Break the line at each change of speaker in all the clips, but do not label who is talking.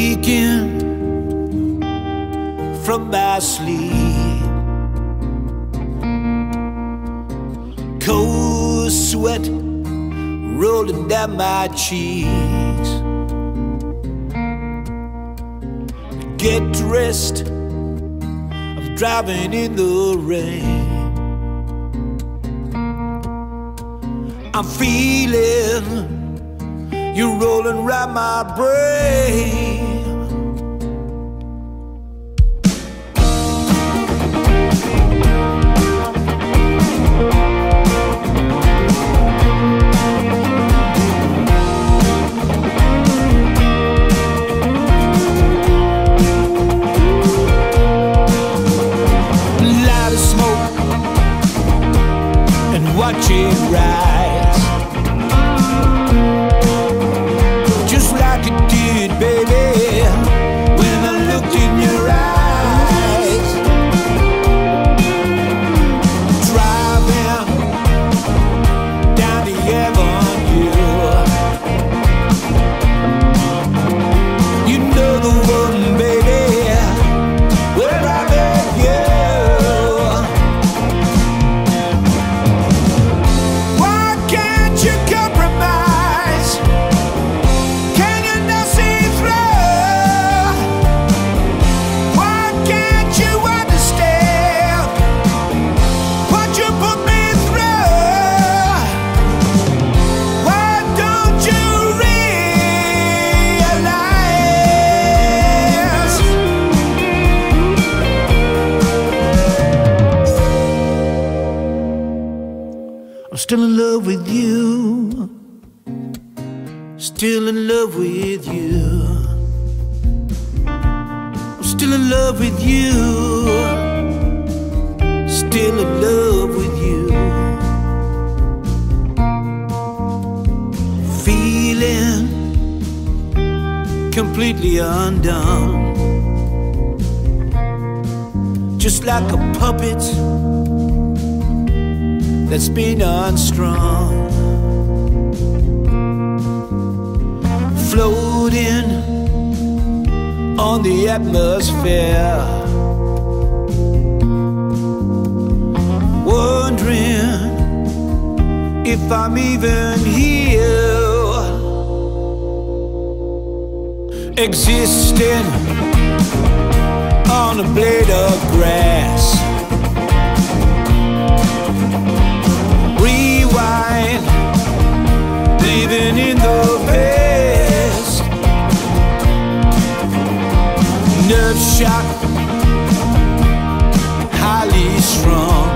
waking from my sleep. Cold sweat rolling down my cheeks. Get dressed, I'm driving in the rain. I'm feeling you rolling around my brain. Still in love with you. Still in love with you. I'm still in love with you. Still in love with you. Feeling completely undone. Just like a puppet that's been unstrung, floating on the atmosphere, wondering if I'm even here, existing on a blade of grass. In the past. Nerve shock, highly strung.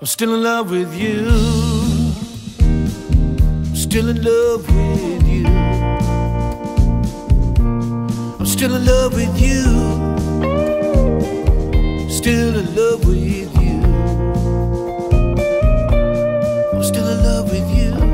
I'm still in love with you. I'm still in love with you. I'm still in love with you. Still in love with you. I'm still in love with you.